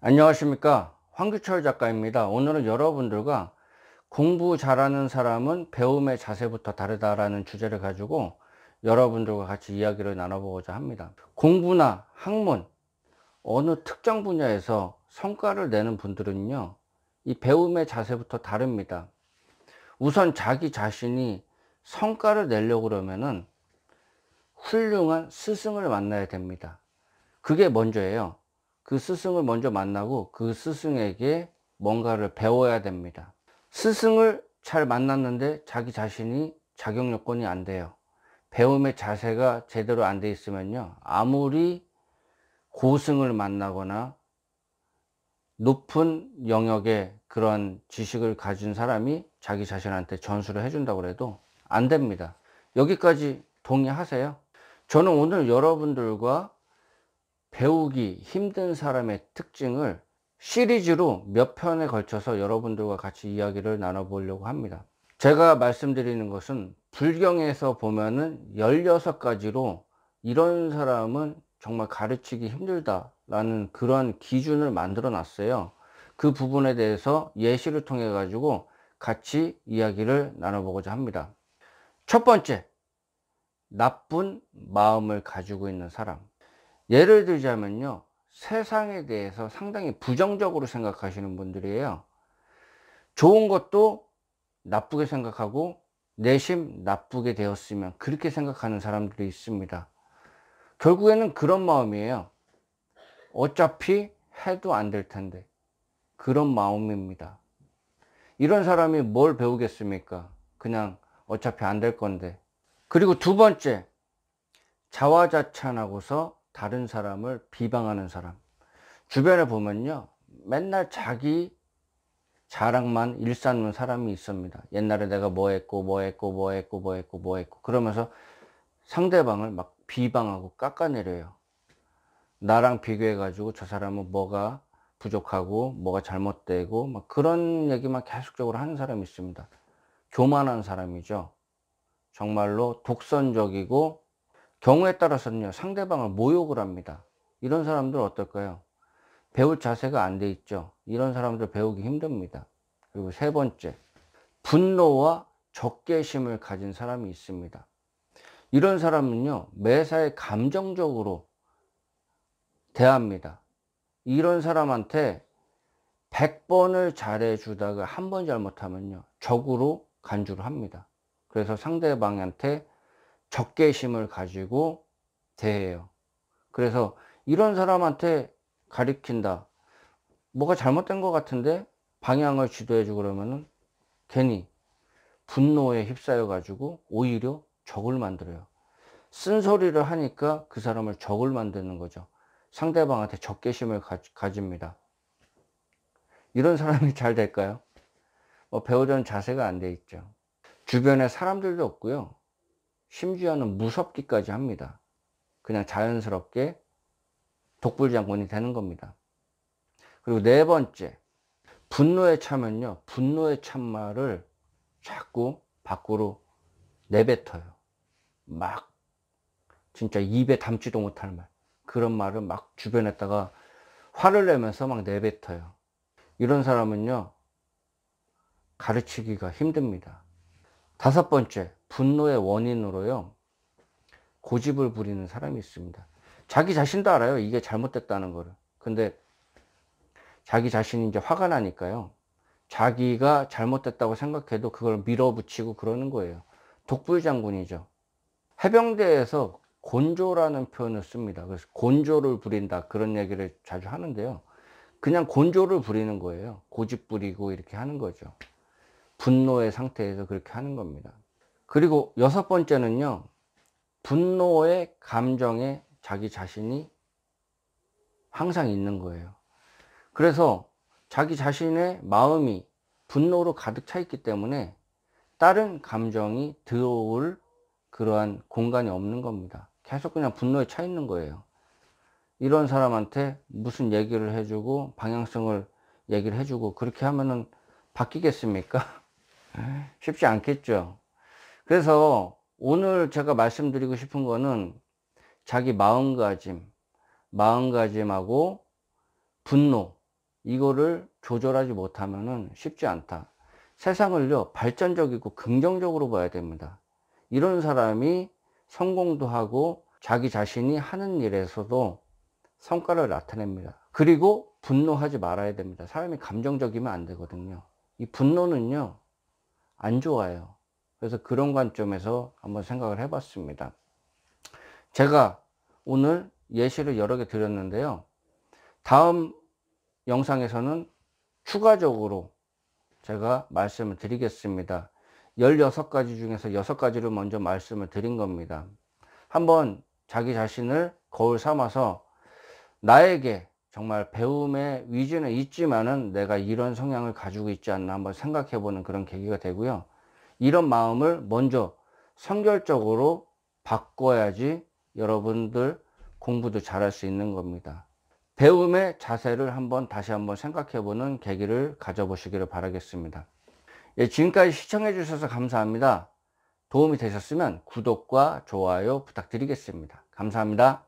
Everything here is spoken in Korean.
안녕하십니까? 황규철 작가입니다. 오늘은 여러분들과 공부 잘하는 사람은 배움의 자세부터 다르다라는 주제를 가지고 여러분들과 같이 이야기를 나눠보고자 합니다. 공부나 학문 어느 특정 분야에서 성과를 내는 분들은요 이 배움의 자세부터 다릅니다. 우선 자기 자신이 성과를 내려고 그러면은 훌륭한 스승을 만나야 됩니다. 그게 먼저예요 그 스승을 먼저 만나고 그 스승에게 뭔가를 배워야 됩니다. 스승을 잘 만났는데 자기 자신이 자격 요건이 안 돼요. 배움의 자세가 제대로 안 돼 있으면요. 아무리 고승을 만나거나 높은 영역의 그런 지식을 가진 사람이 자기 자신한테 전수를 해준다고 해도 안 됩니다. 여기까지 동의하세요? 저는 오늘 여러분들과 배우기 힘든 사람의 특징을 시리즈로 몇 편에 걸쳐서 여러분들과 같이 이야기를 나눠보려고 합니다. 제가 말씀드리는 것은 불경에서 보면은 16가지로 이런 사람은 정말 가르치기 힘들다 라는 그런 기준을 만들어 놨어요. 그 부분에 대해서 예시를 통해 가지고 같이 이야기를 나눠보고자 합니다. 첫 번째, 나쁜 마음을 가지고 있는 사람. 예를 들자면요. 세상에 대해서 상당히 부정적으로 생각하시는 분들이에요. 좋은 것도 나쁘게 생각하고 내심 나쁘게 되었으면 그렇게 생각하는 사람들이 있습니다. 결국에는 그런 마음이에요. 어차피 해도 안 될 텐데. 그런 마음입니다. 이런 사람이 뭘 배우겠습니까? 그냥 어차피 안 될 건데. 그리고 두 번째, 자화자찬하고서 다른 사람을 비방하는 사람. 주변에 보면요 맨날 자기 자랑만 일삼는 사람이 있습니다. 옛날에 내가 뭐 했고 뭐 했고 뭐 했고 뭐 했고 뭐 했고. 그러면서 상대방을 막 비방하고 깎아내려요. 나랑 비교해 가지고 저 사람은 뭐가 부족하고 뭐가 잘못되고 막 그런 얘기만 계속적으로 하는 사람이 있습니다. 교만한 사람이죠. 정말로 독선적이고 경우에 따라서는요 상대방을 모욕을 합니다. 이런 사람들 어떨까요? 배울 자세가 안 돼 있죠. 이런 사람들 배우기 힘듭니다. 그리고 세 번째 분노와 적개심을 가진 사람이 있습니다. 이런 사람은요 매사에 감정적으로 대합니다. 이런 사람한테 100번을 잘해 주다가 한 번 잘못하면요 적으로 간주를 합니다. 그래서 상대방한테 적개심을 가지고 대해요. 그래서 이런 사람한테 가리킨다. 뭐가 잘못된 것 같은데 방향을 지도해 주고 그러면은 괜히 분노에 휩싸여 가지고 오히려 적을 만들어요. 쓴소리를 하니까 그 사람을 적을 만드는 거죠. 상대방한테 적개심을 가, 집니다 이런 사람이 잘 될까요? 뭐 배우려는 자세가 안 돼 있죠. 주변에 사람들도 없고요. 심지어는 무섭기까지 합니다. 그냥 자연스럽게 독불 장군이 되는 겁니다. 그리고 네 번째, 분노에 차면요. 분노의 참말을 자꾸 밖으로 내뱉어요. 막 진짜 입에 담지도 못할 말. 그런 말을 막 주변에다가 화를 내면서 막 내뱉어요. 이런 사람은요. 가르치기가 힘듭니다. 다섯 번째, 분노의 원인으로요 고집을 부리는 사람이 있습니다. 자기 자신도 알아요 이게 잘못됐다는 거를. 근데 자기 자신이 이제 화가 나니까요 자기가 잘못됐다고 생각해도 그걸 밀어붙이고 그러는 거예요. 독불 장군이죠. 해병대에서 곤조라는 표현을 씁니다. 그래서 곤조를 부린다 그런 얘기를 자주 하는데요. 그냥 곤조를 부리는 거예요. 고집 부리고 이렇게 하는 거죠 분노의 상태에서 그렇게 하는 겁니다 그리고 여섯 번째는요, 분노의 감정에 자기 자신이 항상 있는 거예요. 그래서 자기 자신의 마음이 분노로 가득 차 있기 때문에 다른 감정이 들어올 그러한 공간이 없는 겁니다. 계속 그냥 분노에 차 있는 거예요. 이런 사람한테 무슨 얘기를 해주고 방향성을 얘기를 해주고 그렇게 하면은 바뀌겠습니까? 쉽지 않겠죠. 그래서 오늘 제가 말씀드리고 싶은 거는 자기 마음가짐, 마음가짐하고 분노, 이거를 조절하지 못하면은 쉽지 않다. 세상을요, 발전적이고 긍정적으로 봐야 됩니다. 이런 사람이 성공도 하고 자기 자신이 하는 일에서도 성과를 나타냅니다. 그리고 분노하지 말아야 됩니다. 사람이 감정적이면 안 되거든요. 이 분노는요, 안 좋아요. 그래서 그런 관점에서 한번 생각을 해봤습니다. 제가 오늘 예시를 여러 개 드렸는데요. 다음 영상에서는 추가적으로 제가 말씀을 드리겠습니다. 16가지 중에서 6가지를 먼저 말씀을 드린 겁니다. 한번 자기 자신을 거울 삼아서 나에게 정말 배움의 위주는 있지만은 내가 이런 성향을 가지고 있지 않나 한번 생각해 보는 그런 계기가 되고요. 이런 마음을 먼저 선결적으로 바꿔야지 여러분들 공부도 잘할 수 있는 겁니다. 배움의 자세를 한번 다시 한번 생각해 보는 계기를 가져보시기를 바라겠습니다. 예, 지금까지 시청해 주셔서 감사합니다. 도움이 되셨으면 구독과 좋아요 부탁드리겠습니다. 감사합니다.